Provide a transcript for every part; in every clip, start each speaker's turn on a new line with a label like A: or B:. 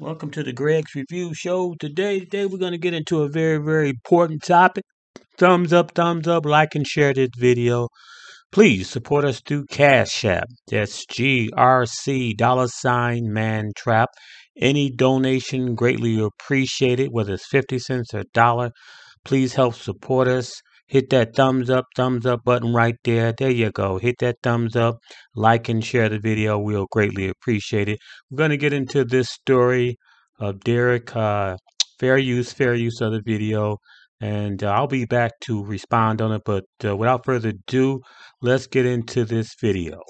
A: Welcome to the Greg's Review Show. Today, today we're going to get into a very, very important topic. Thumbs up, thumbs up, like and share this video. Please support us through Cash App. That's GRC dollar sign man trap. Any donation greatly appreciated, whether it's 50 cents or a dollar. Please help support us hit that thumbs up, thumbs up button right there. There you go. Hit that thumbs up, like and share the video. We'll greatly appreciate it. We're going to get into this story of Derek. Uh, fair use, fair use of the video. And uh, I'll be back to respond on it. But uh, without further ado, let's get into this video.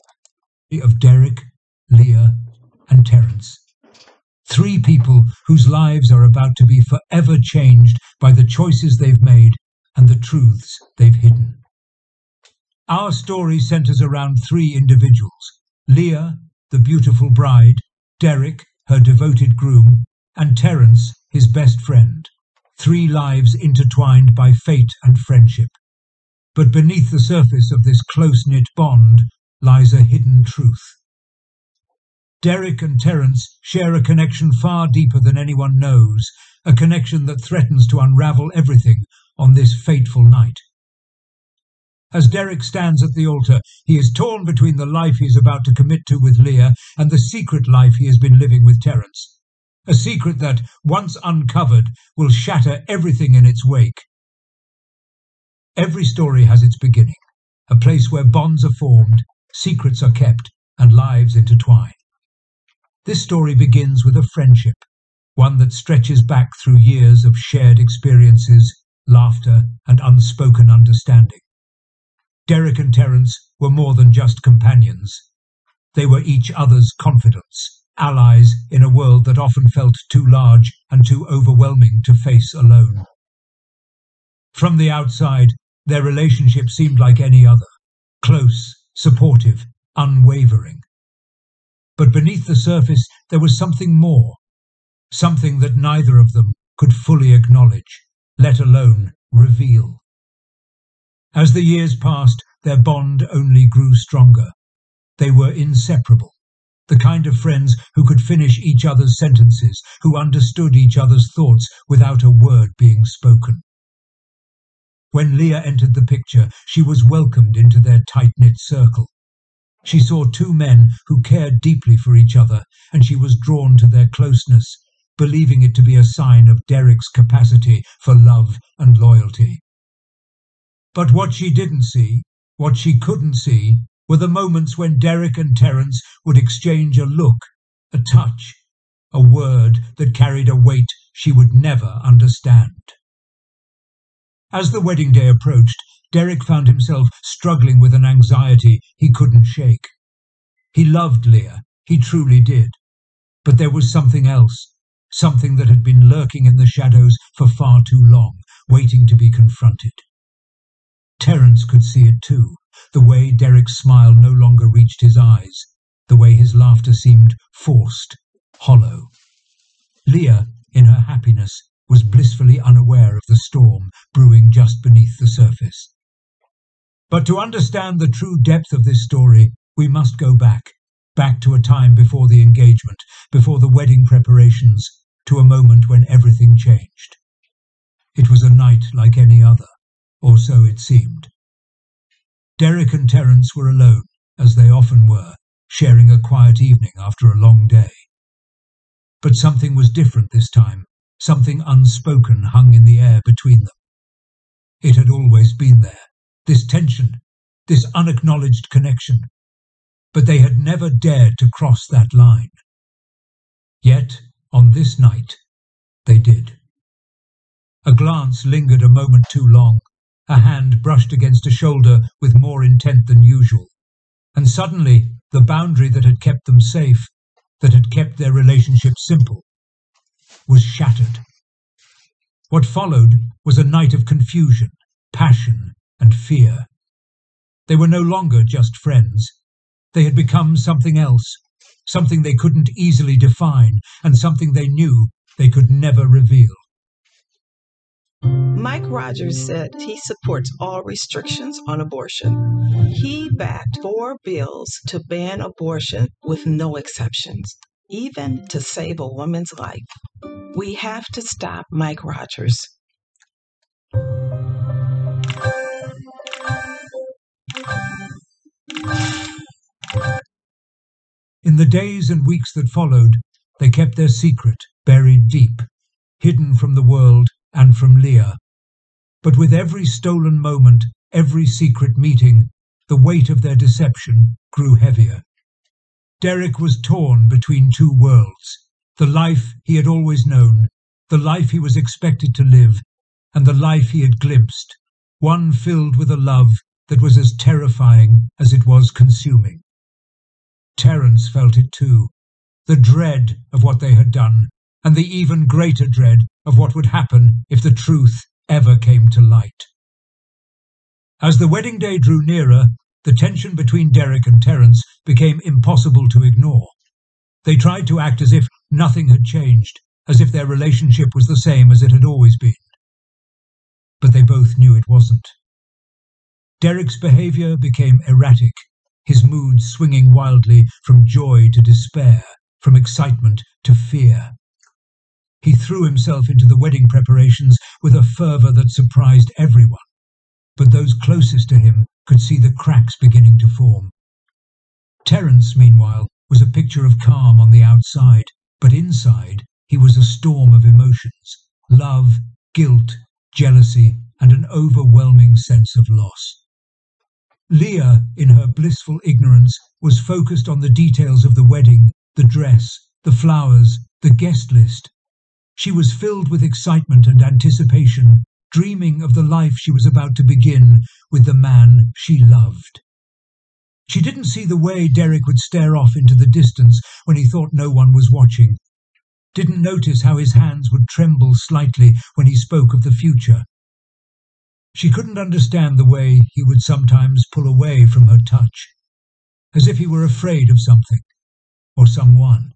B: Of Derek, Leah, and Terence. Three people whose lives are about to be forever changed by the choices they've made and the truths they've hidden. Our story centers around three individuals Leah, the beautiful bride, Derek, her devoted groom, and Terence, his best friend. Three lives intertwined by fate and friendship. But beneath the surface of this close knit bond lies a hidden truth. Derek and Terence share a connection far deeper than anyone knows, a connection that threatens to unravel everything on this fateful night. As Derek stands at the altar, he is torn between the life he is about to commit to with Leah and the secret life he has been living with Terence. A secret that, once uncovered, will shatter everything in its wake. Every story has its beginning, a place where bonds are formed, secrets are kept, and lives intertwine. This story begins with a friendship, one that stretches back through years of shared experiences, laughter, and unspoken understanding. Derek and Terence were more than just companions. They were each other's confidants, allies in a world that often felt too large and too overwhelming to face alone. From the outside, their relationship seemed like any other close, supportive, unwavering. But beneath the surface, there was something more, something that neither of them could fully acknowledge let alone reveal. As the years passed, their bond only grew stronger. They were inseparable, the kind of friends who could finish each other's sentences, who understood each other's thoughts without a word being spoken. When Leah entered the picture, she was welcomed into their tight-knit circle. She saw two men who cared deeply for each other, and she was drawn to their closeness, believing it to be a sign of Derek's capacity for love and loyalty. But what she didn't see, what she couldn't see, were the moments when Derek and Terence would exchange a look, a touch, a word that carried a weight she would never understand. As the wedding day approached, Derek found himself struggling with an anxiety he couldn't shake. He loved Leah, he truly did. But there was something else, something that had been lurking in the shadows for far too long, waiting to be confronted. Terence could see it too, the way Derek's smile no longer reached his eyes, the way his laughter seemed forced, hollow. Leah, in her happiness, was blissfully unaware of the storm brewing just beneath the surface. But to understand the true depth of this story, we must go back, back to a time before the engagement, before the wedding preparations, to a moment when everything changed. It was a night like any other, or so it seemed. Derek and Terence were alone, as they often were, sharing a quiet evening after a long day. But something was different this time, something unspoken hung in the air between them. It had always been there, this tension, this unacknowledged connection, but they had never dared to cross that line. Yet, on this night, they did. A glance lingered a moment too long, a hand brushed against a shoulder with more intent than usual, and suddenly the boundary that had kept them safe, that had kept their relationship simple, was shattered. What followed was a night of confusion, passion, and fear. They were no longer just friends. They had become something else, something they couldn't easily define, and something they knew they could never reveal.
C: Mike Rogers said he supports all restrictions on abortion. He backed four bills to ban abortion with no exceptions. even to save a woman's life. We have to stop Mike Rogers.
B: In the days and weeks that followed, they kept their secret buried deep, hidden from the world and from Leah. But with every stolen moment, every secret meeting, the weight of their deception grew heavier. Derek was torn between two worlds the life he had always known, the life he was expected to live, and the life he had glimpsed, one filled with a love that was as terrifying as it was consuming. Terence felt it too, the dread of what they had done, and the even greater dread of what would happen if the truth ever came to light. As the wedding day drew nearer, the tension between Derek and Terence became impossible to ignore. They tried to act as if nothing had changed, as if their relationship was the same as it had always been. But they both knew it wasn't. Derek's behaviour became erratic his mood swinging wildly from joy to despair, from excitement to fear. He threw himself into the wedding preparations with a fervour that surprised everyone, but those closest to him could see the cracks beginning to form. Terence, meanwhile, was a picture of calm on the outside, but inside he was a storm of emotions love, guilt, jealousy, and an overwhelming sense of loss. Leah, in her blissful ignorance, was focused on the details of the wedding, the dress, the flowers, the guest list. She was filled with excitement and anticipation, dreaming of the life she was about to begin with the man she loved. She didn't see the way Derek would stare off into the distance when he thought no one was watching. Didn't notice how his hands would tremble slightly when he spoke of the future. She couldn't understand the way he would sometimes pull away from her touch, as if he were afraid of something or someone.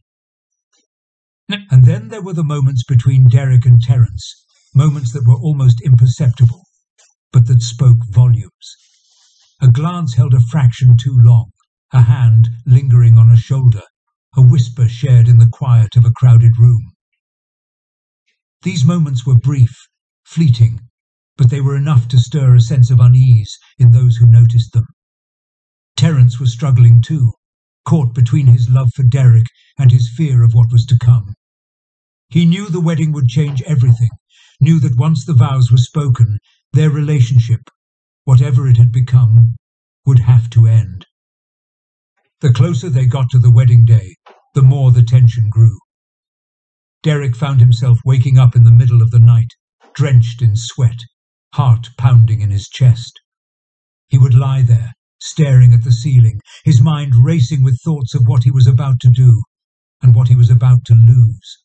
B: And then there were the moments between Derek and Terence, moments that were almost imperceptible, but that spoke volumes. A glance held a fraction too long, a hand lingering on a shoulder, a whisper shared in the quiet of a crowded room. These moments were brief, fleeting, but they were enough to stir a sense of unease in those who noticed them. Terence was struggling too, caught between his love for Derek and his fear of what was to come. He knew the wedding would change everything, knew that once the vows were spoken, their relationship, whatever it had become, would have to end. The closer they got to the wedding day, the more the tension grew. Derek found himself waking up in the middle of the night, drenched in sweat, heart pounding in his chest. He would lie there, staring at the ceiling, his mind racing with thoughts of what he was about to do and what he was about to lose.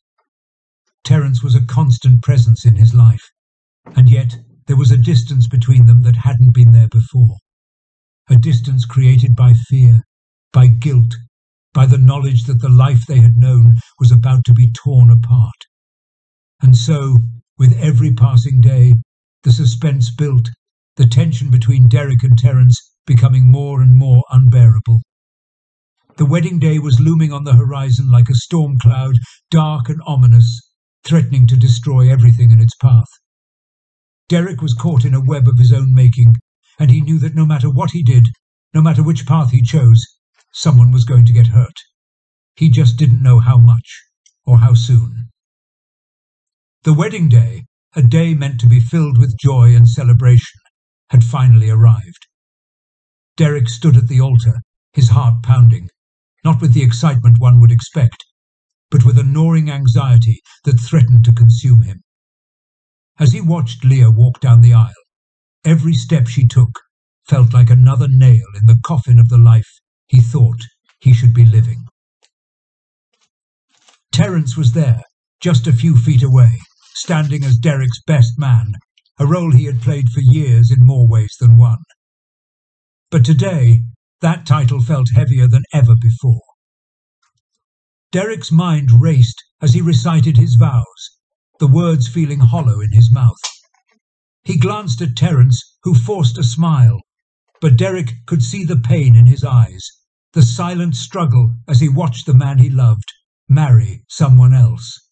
B: Terence was a constant presence in his life, and yet there was a distance between them that hadn't been there before. A distance created by fear, by guilt, by the knowledge that the life they had known was about to be torn apart. And so, with every passing day, the suspense built, the tension between Derek and Terence becoming more and more unbearable. The wedding day was looming on the horizon like a storm cloud, dark and ominous, threatening to destroy everything in its path. Derek was caught in a web of his own making, and he knew that no matter what he did, no matter which path he chose, someone was going to get hurt. He just didn't know how much or how soon. The wedding day a day meant to be filled with joy and celebration, had finally arrived. Derek stood at the altar, his heart pounding, not with the excitement one would expect, but with a gnawing anxiety that threatened to consume him. As he watched Leah walk down the aisle, every step she took felt like another nail in the coffin of the life he thought he should be living. Terence was there, just a few feet away, standing as Derek's best man, a role he had played for years in more ways than one. But today, that title felt heavier than ever before. Derek's mind raced as he recited his vows, the words feeling hollow in his mouth. He glanced at Terence, who forced a smile, but Derek could see the pain in his eyes, the silent struggle as he watched the man he loved marry someone else.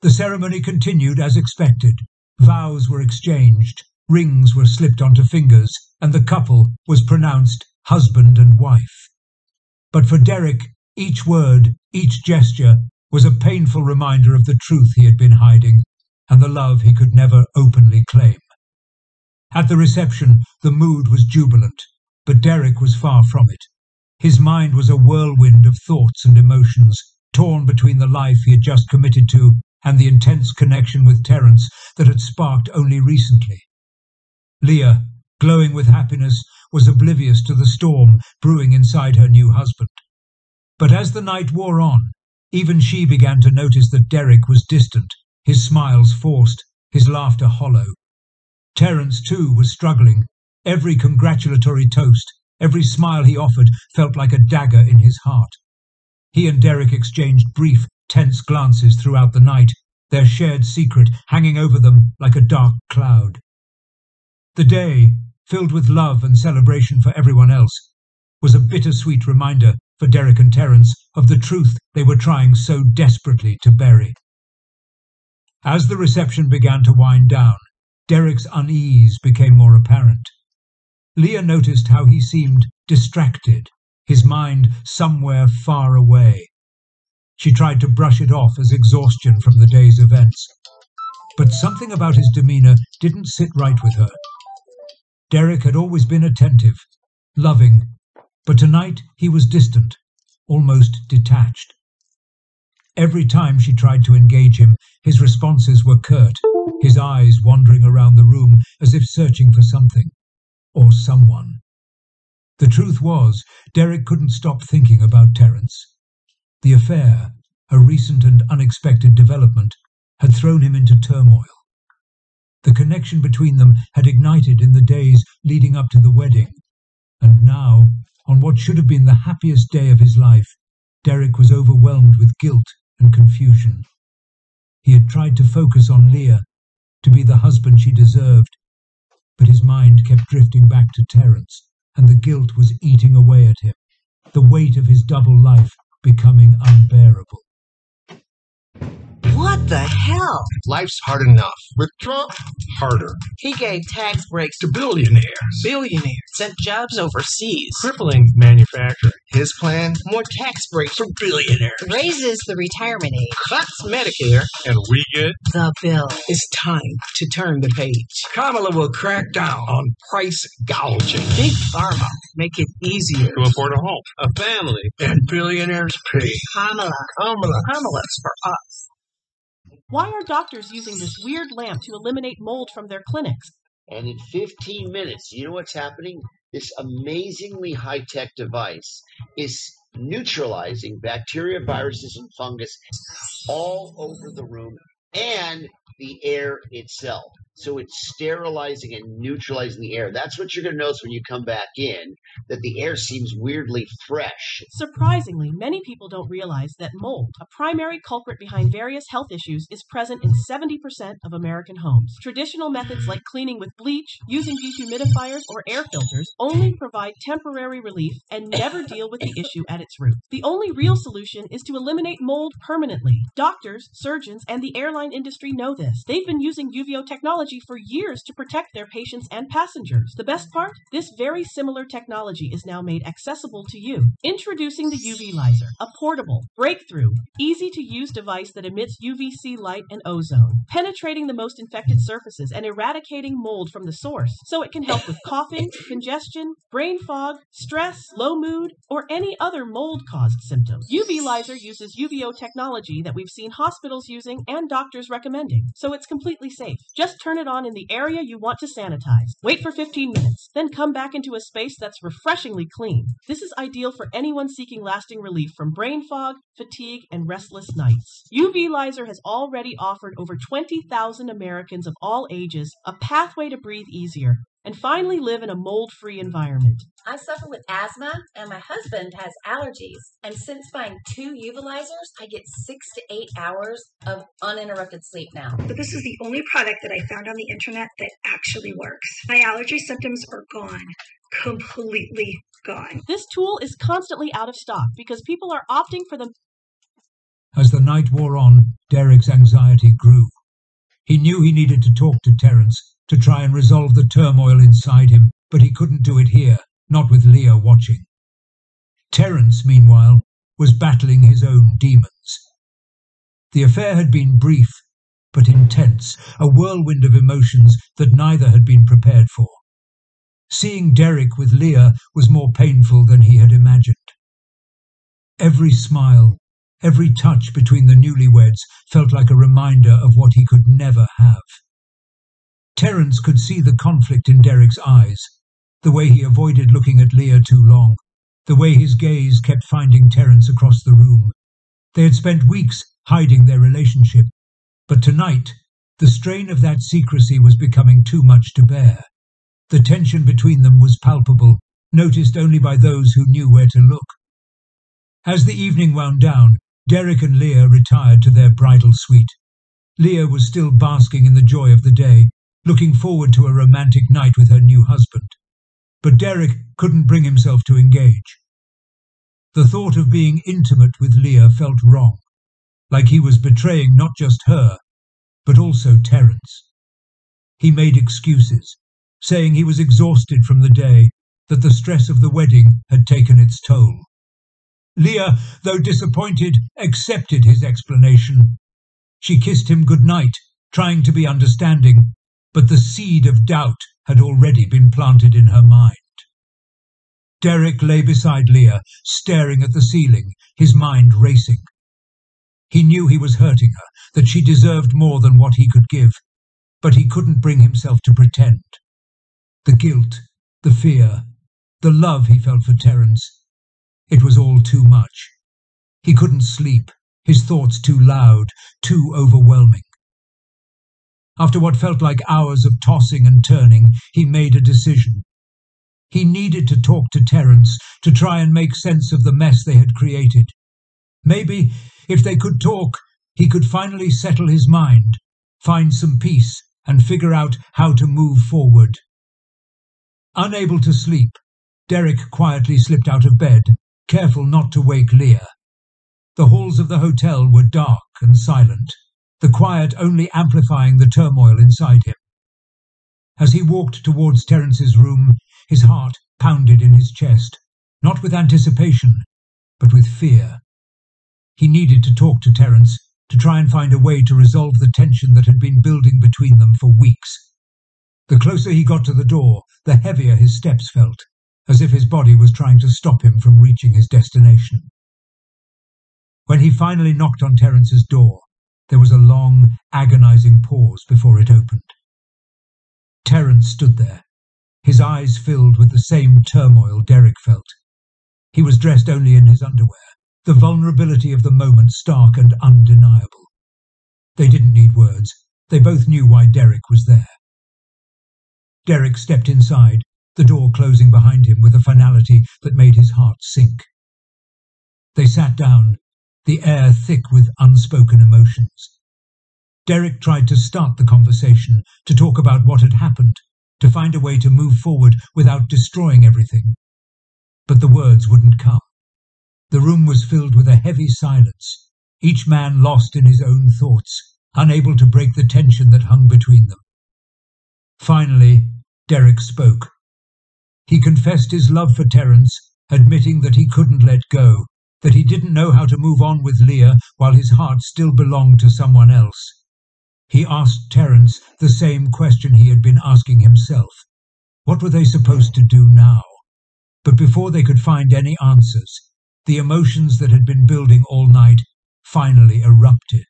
B: The ceremony continued as expected. Vows were exchanged, rings were slipped onto fingers, and the couple was pronounced husband and wife. But for Derek, each word, each gesture was a painful reminder of the truth he had been hiding and the love he could never openly claim. At the reception, the mood was jubilant, but Derek was far from it. His mind was a whirlwind of thoughts and emotions, torn between the life he had just committed to and the intense connection with Terence that had sparked only recently. Leah, glowing with happiness, was oblivious to the storm brewing inside her new husband. But as the night wore on, even she began to notice that Derek was distant, his smiles forced, his laughter hollow. Terence, too, was struggling. Every congratulatory toast, every smile he offered felt like a dagger in his heart. He and Derek exchanged brief, tense glances throughout the night, their shared secret hanging over them like a dark cloud. The day, filled with love and celebration for everyone else, was a bittersweet reminder for Derek and Terence of the truth they were trying so desperately to bury. As the reception began to wind down, Derek's unease became more apparent. Leah noticed how he seemed distracted, his mind somewhere far away. She tried to brush it off as exhaustion from the day's events. But something about his demeanour didn't sit right with her. Derek had always been attentive, loving, but tonight he was distant, almost detached. Every time she tried to engage him, his responses were curt, his eyes wandering around the room as if searching for something or someone. The truth was, Derek couldn't stop thinking about Terence. The affair, a recent and unexpected development, had thrown him into turmoil. The connection between them had ignited in the days leading up to the wedding, and now on what should have been the happiest day of his life, Derek was overwhelmed with guilt and confusion. He had tried to focus on Leah, to be the husband she deserved, but his mind kept drifting back to Terence, and the guilt was eating away at him, the weight of his double life becoming unbearable.
C: What the hell?
D: Life's hard enough. With Trump, harder.
C: He gave tax breaks
D: To billionaires.
C: billionaires, sent jobs overseas.
E: crippling manufacturing.
D: His plan?
C: More tax breaks for billionaires.
F: raises the retirement age.
C: Cuts Medicare.
E: And we get
F: The bill.
C: It's time to turn the page.
D: Kamala will crack down on price gouging.
C: Big Pharma make it easier.
E: to afford a home.
D: A family. And billionaires pay.
F: Kamala.
C: Kamala. Kamala's for us.
G: Why are doctors using this weird lamp to eliminate mold from their clinics?
H: And in 15 minutes, you know what's happening? This amazingly high tech device is neutralizing bacteria, viruses, and fungus all over the room and the air itself. So it's sterilizing and neutralizing the air. That's what you're going to notice when you come back in, that the air seems weirdly fresh.
G: Surprisingly, many people don't realize that mold, a primary culprit behind various health issues, is present in 70% of American homes. Traditional methods like cleaning with bleach, using dehumidifiers, or air filters only provide temporary relief and never deal with the issue at its root. The only real solution is to eliminate mold permanently. Doctors, surgeons, and the airline industry know this. They've been using UVO technology for years to protect their patients and passengers. The best part? This very similar technology is now made accessible to you. Introducing the UV Lizer, a portable, breakthrough, easy to use device that emits UVC light and ozone, penetrating the most infected surfaces and eradicating mold from the source so it can help with coughing, congestion, brain fog, stress, low mood, or any other mold caused symptoms. UV Lizer uses UVO technology that we've seen hospitals using and doctors recommending, so it's completely safe. Just turn it on in the area you want to sanitize. Wait for 15 minutes, then come back into a space that's refreshingly clean. This is ideal for anyone seeking lasting relief from brain fog, fatigue, and restless nights. UV Lizer has already offered over 20,000 Americans of all ages a pathway to breathe easier and finally live in a mold free environment.
F: I suffer with asthma and my husband has allergies. And since buying two UV Lizers, I get six to eight hours of uninterrupted sleep now.
I: But this is the only product that I found on the internet that actually works. My allergy symptoms are gone. Completely gone.
G: This tool is constantly out of stock because people are opting for the
B: As the night wore on, Derek's anxiety grew. He knew he needed to talk to Terence to try and resolve the turmoil inside him, but he couldn't do it here, not with Leah watching. Terence, meanwhile, was battling his own demons. The affair had been brief, but intense, a whirlwind of emotions that neither had been prepared for. Seeing Derek with Leah was more painful than he had imagined. Every smile, every touch between the newlyweds felt like a reminder of what he could never have. Terence could see the conflict in Derek's eyes, the way he avoided looking at Leah too long, the way his gaze kept finding Terence across the room. They had spent weeks hiding their relationship, but tonight the strain of that secrecy was becoming too much to bear. The tension between them was palpable, noticed only by those who knew where to look. As the evening wound down, Derek and Leah retired to their bridal suite. Leah was still basking in the joy of the day, looking forward to a romantic night with her new husband. But Derek couldn't bring himself to engage. The thought of being intimate with Leah felt wrong, like he was betraying not just her, but also Terence. He made excuses, saying he was exhausted from the day, that the stress of the wedding had taken its toll. Leah, though disappointed, accepted his explanation. She kissed him good night, trying to be understanding, but the seed of doubt had already been planted in her mind. Derek lay beside Leah, staring at the ceiling, his mind racing. He knew he was hurting her, that she deserved more than what he could give, but he couldn't bring himself to pretend. The guilt, the fear, the love he felt for Terence. It was all too much. He couldn't sleep, his thoughts too loud, too overwhelming. After what felt like hours of tossing and turning, he made a decision. He needed to talk to Terence to try and make sense of the mess they had created. Maybe, if they could talk, he could finally settle his mind, find some peace, and figure out how to move forward. Unable to sleep, Derek quietly slipped out of bed, careful not to wake Leah. The halls of the hotel were dark and silent, the quiet only amplifying the turmoil inside him. As he walked towards Terence's room, his heart pounded in his chest, not with anticipation, but with fear. He needed to talk to Terence to try and find a way to resolve the tension that had been building between them for weeks. The closer he got to the door, the heavier his steps felt, as if his body was trying to stop him from reaching his destination. When he finally knocked on Terence's door, there was a long, agonizing pause before it opened. Terence stood there, his eyes filled with the same turmoil Derek felt. He was dressed only in his underwear, the vulnerability of the moment stark and undeniable. They didn't need words. They both knew why Derek was there. Derek stepped inside, the door closing behind him with a finality that made his heart sink. They sat down, the air thick with unspoken emotions. Derek tried to start the conversation, to talk about what had happened, to find a way to move forward without destroying everything. But the words wouldn't come. The room was filled with a heavy silence, each man lost in his own thoughts, unable to break the tension that hung between them. Finally, Derek spoke. He confessed his love for Terence, admitting that he couldn't let go, that he didn't know how to move on with Leah while his heart still belonged to someone else. He asked Terence the same question he had been asking himself. What were they supposed to do now? But before they could find any answers, the emotions that had been building all night finally erupted.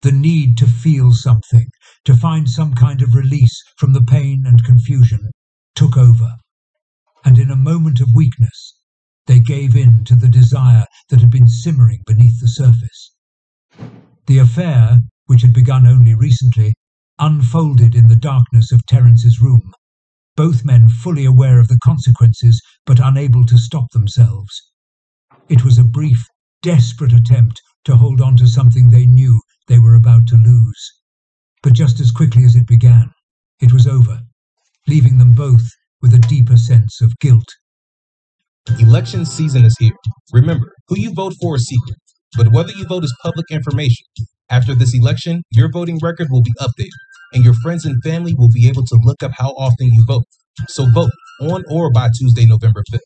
B: The need to feel something, to find some kind of release from the pain and confusion, took over. And in a moment of weakness, they gave in to the desire that had been simmering beneath the surface. The affair, which had begun only recently, unfolded in the darkness of Terence's room, both men fully aware of the consequences but unable to stop themselves. It was a brief, desperate attempt to hold on to something they knew they were about to lose. But just as quickly as it began, it was over, leaving them both with a deeper sense of guilt.
J: Election season is here. Remember, who you vote for is secret. But whether you vote is public information. After this election, your voting record will be updated, and your friends and family will be able to look up how often you vote. So vote on or by Tuesday, November 5th.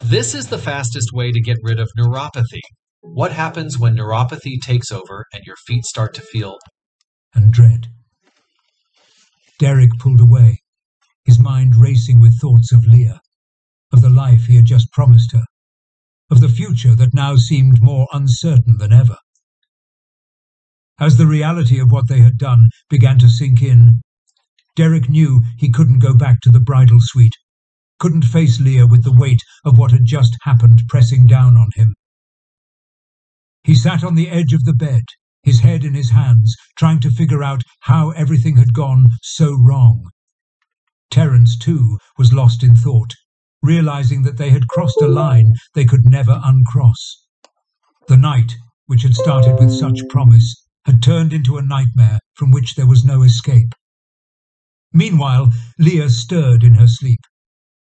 K: This is the fastest way to get rid of neuropathy. What happens when neuropathy takes over and your feet start to feel
B: and dread? Derek pulled away, his mind racing with thoughts of Leah, of the life he had just promised her, of the future that now seemed more uncertain than ever. As the reality of what they had done began to sink in, Derek knew he couldn't go back to the bridal suite, couldn't face Leah with the weight of what had just happened pressing down on him. He sat on the edge of the bed, his head in his hands, trying to figure out how everything had gone so wrong. Terence, too, was lost in thought, realizing that they had crossed a line they could never uncross. The night, which had started with such promise, had turned into a nightmare from which there was no escape. Meanwhile, Leah stirred in her sleep.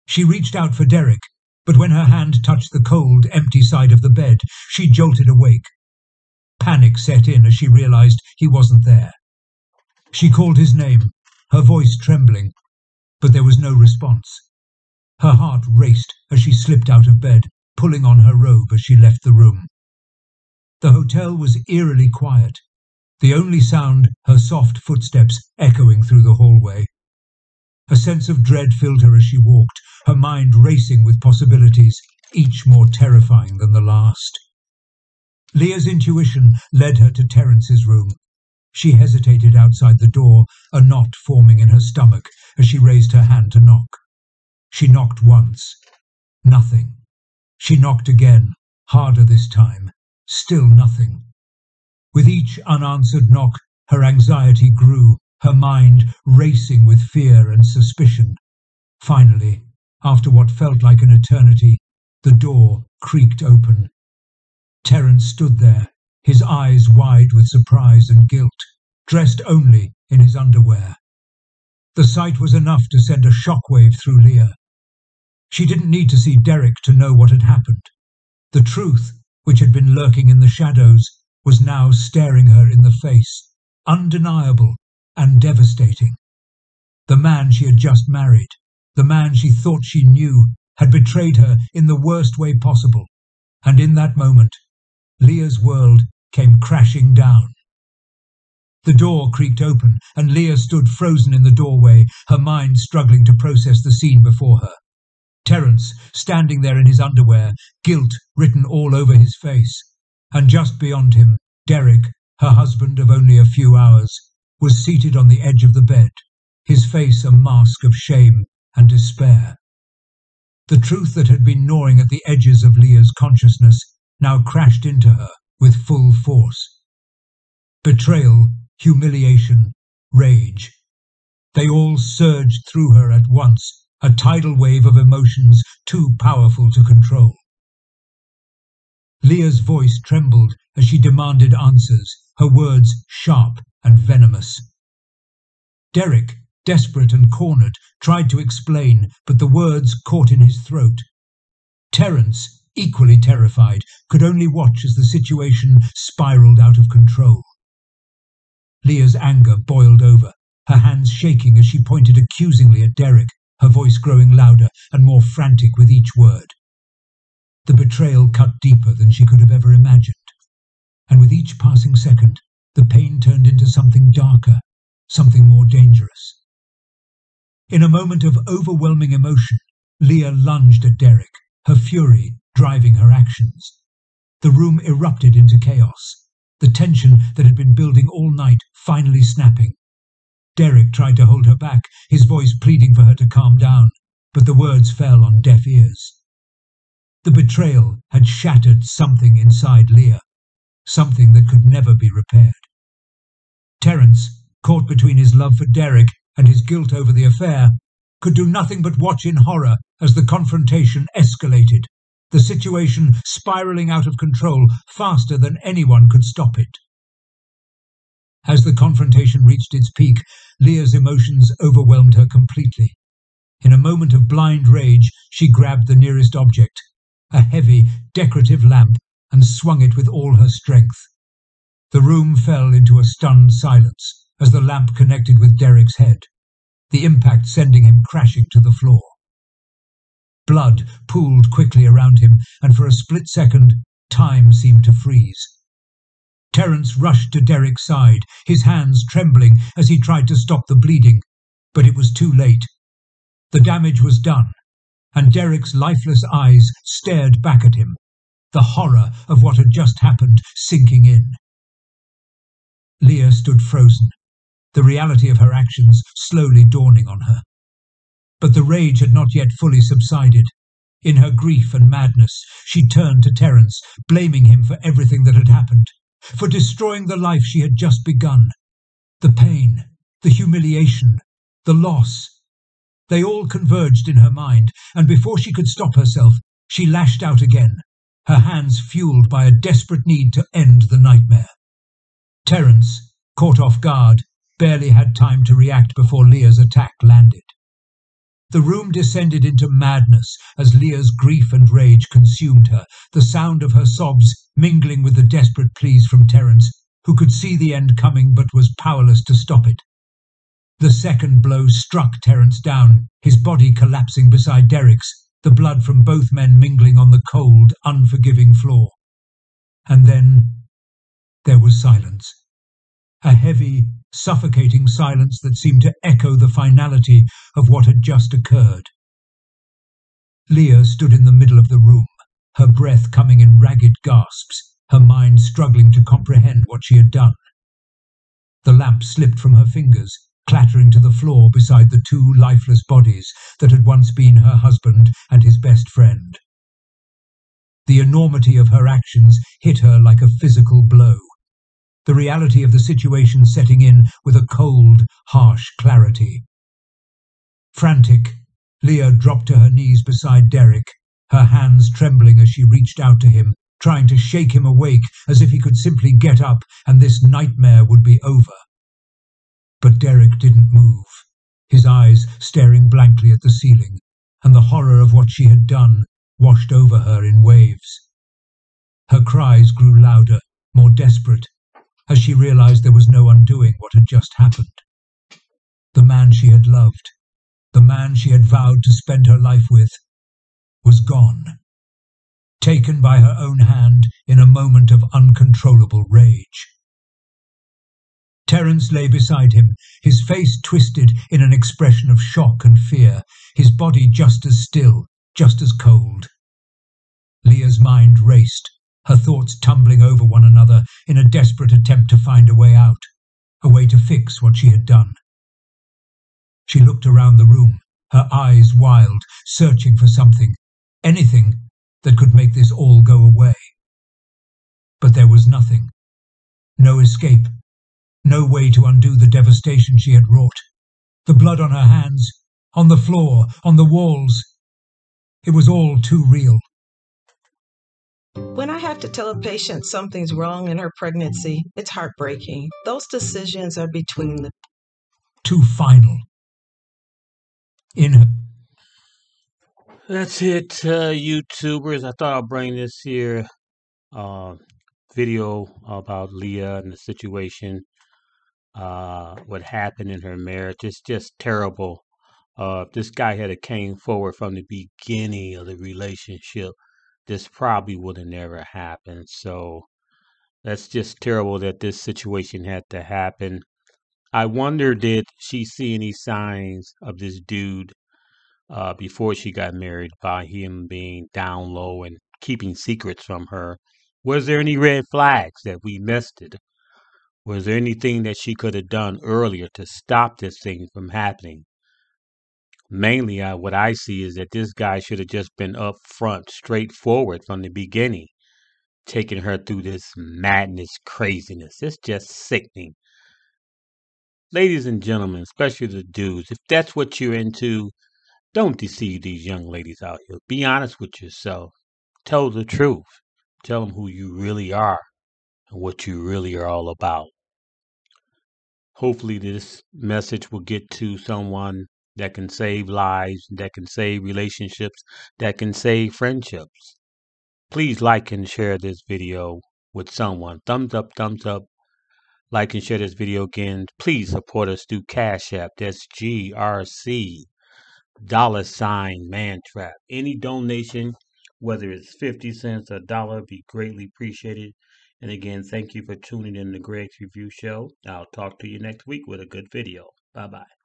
B: She reached out for Derek, but when her hand touched the cold, empty side of the bed, she jolted awake. Panic set in as she realized he wasn't there. She called his name, her voice trembling, but there was no response. Her heart raced as she slipped out of bed, pulling on her robe as she left the room. The hotel was eerily quiet, the only sound her soft footsteps echoing through the hallway. A sense of dread filled her as she walked, her mind racing with possibilities, each more terrifying than the last. Leah's intuition led her to Terence's room. She hesitated outside the door, a knot forming in her stomach as she raised her hand to knock. She knocked once. Nothing. She knocked again, harder this time. Still nothing. With each unanswered knock, her anxiety grew, her mind racing with fear and suspicion. Finally, after what felt like an eternity, the door creaked open. Terence stood there, his eyes wide with surprise and guilt, dressed only in his underwear. The sight was enough to send a shockwave through Leah. She didn't need to see Derek to know what had happened. The truth, which had been lurking in the shadows, was now staring her in the face, undeniable and devastating. The man she had just married, the man she thought she knew, had betrayed her in the worst way possible, and in that moment, Leah's world came crashing down. The door creaked open, and Leah stood frozen in the doorway, her mind struggling to process the scene before her. Terence, standing there in his underwear, guilt written all over his face, and just beyond him, Derek, her husband of only a few hours, was seated on the edge of the bed, his face a mask of shame and despair. The truth that had been gnawing at the edges of Leah's consciousness now crashed into her with full force. Betrayal, humiliation, rage. They all surged through her at once, a tidal wave of emotions too powerful to control. Leah's voice trembled as she demanded answers, her words sharp and venomous. Derek, desperate and cornered, tried to explain, but the words caught in his throat. Terence, equally terrified, could only watch as the situation spiraled out of control. Leah's anger boiled over, her hands shaking as she pointed accusingly at Derek, her voice growing louder and more frantic with each word. The betrayal cut deeper than she could have ever imagined, and with each passing second, the pain turned into something darker, something more dangerous. In a moment of overwhelming emotion, Leah lunged at Derek, her fury driving her actions. The room erupted into chaos, the tension that had been building all night finally snapping. Derek tried to hold her back, his voice pleading for her to calm down, but the words fell on deaf ears. The betrayal had shattered something inside Leah, something that could never be repaired. Terence, caught between his love for Derek and his guilt over the affair, could do nothing but watch in horror as the confrontation escalated, the situation spiraling out of control faster than anyone could stop it. As the confrontation reached its peak, Leah's emotions overwhelmed her completely. In a moment of blind rage, she grabbed the nearest object, a heavy, decorative lamp, and swung it with all her strength. The room fell into a stunned silence as the lamp connected with Derek's head, the impact sending him crashing to the floor. Blood pooled quickly around him, and for a split second, time seemed to freeze. Terence rushed to Derek's side, his hands trembling as he tried to stop the bleeding, but it was too late. The damage was done, and Derek's lifeless eyes stared back at him, the horror of what had just happened sinking in. Leah stood frozen, the reality of her actions slowly dawning on her. But the rage had not yet fully subsided. In her grief and madness, she turned to Terence, blaming him for everything that had happened, for destroying the life she had just begun. The pain, the humiliation, the loss. They all converged in her mind, and before she could stop herself, she lashed out again, her hands fueled by a desperate need to end the nightmare. Terence, caught off guard, barely had time to react before Leah's attack landed. The room descended into madness as Leah's grief and rage consumed her, the sound of her sobs mingling with the desperate pleas from Terence, who could see the end coming but was powerless to stop it. The second blow struck Terence down, his body collapsing beside Derek's, the blood from both men mingling on the cold, unforgiving floor. And then there was silence. A heavy, suffocating silence that seemed to echo the finality of what had just occurred. Leah stood in the middle of the room, her breath coming in ragged gasps, her mind struggling to comprehend what she had done. The lamp slipped from her fingers, clattering to the floor beside the two lifeless bodies that had once been her husband and his best friend. The enormity of her actions hit her like a physical blow the reality of the situation setting in with a cold, harsh clarity. Frantic, Leah dropped to her knees beside Derek, her hands trembling as she reached out to him, trying to shake him awake as if he could simply get up and this nightmare would be over. But Derek didn't move, his eyes staring blankly at the ceiling, and the horror of what she had done washed over her in waves. Her cries grew louder, more desperate, as she realized there was no undoing what had just happened. The man she had loved, the man she had vowed to spend her life with, was gone, taken by her own hand in a moment of uncontrollable rage. Terence lay beside him, his face twisted in an expression of shock and fear, his body just as still, just as cold. Leah's mind raced, her thoughts tumbling over one another in a desperate attempt to find a way out, a way to fix what she had done. She looked around the room, her eyes wild, searching for something, anything that could make this all go away. But there was nothing. No escape. No way to undo the devastation she had wrought. The blood on her hands, on the floor, on the walls. It was all too real.
C: When I have to tell a patient something's wrong in her pregnancy, it's heartbreaking. Those decisions are between the
B: two final. In her.
A: That's it, uh, YouTubers. I thought I'll bring this here uh, video about Leah and the situation, uh, what happened in her marriage. It's just terrible. Uh, if this guy had a came forward from the beginning of the relationship, this probably would have never happened. So that's just terrible that this situation had to happen. I wonder did she see any signs of this dude uh, before she got married by him being down low and keeping secrets from her? Was there any red flags that we missed it? Was there anything that she could have done earlier to stop this thing from happening? mainly uh, what I see is that this guy should have just been upfront, straightforward from the beginning, taking her through this madness, craziness. It's just sickening. Ladies and gentlemen, especially the dudes, if that's what you're into, don't deceive these young ladies out here. Be honest with yourself. Tell the truth. Tell them who you really are and what you really are all about. Hopefully, this message will get to someone that can save lives, that can save relationships, that can save friendships. Please like and share this video with someone. Thumbs up, thumbs up. Like and share this video again. Please support us through Cash App. That's GRC dollar sign man trap. Any donation, whether it's 50 cents or a dollar, be greatly appreciated. And again, thank you for tuning in to Greg's Review Show. I'll talk to you next week with a good video. Bye bye.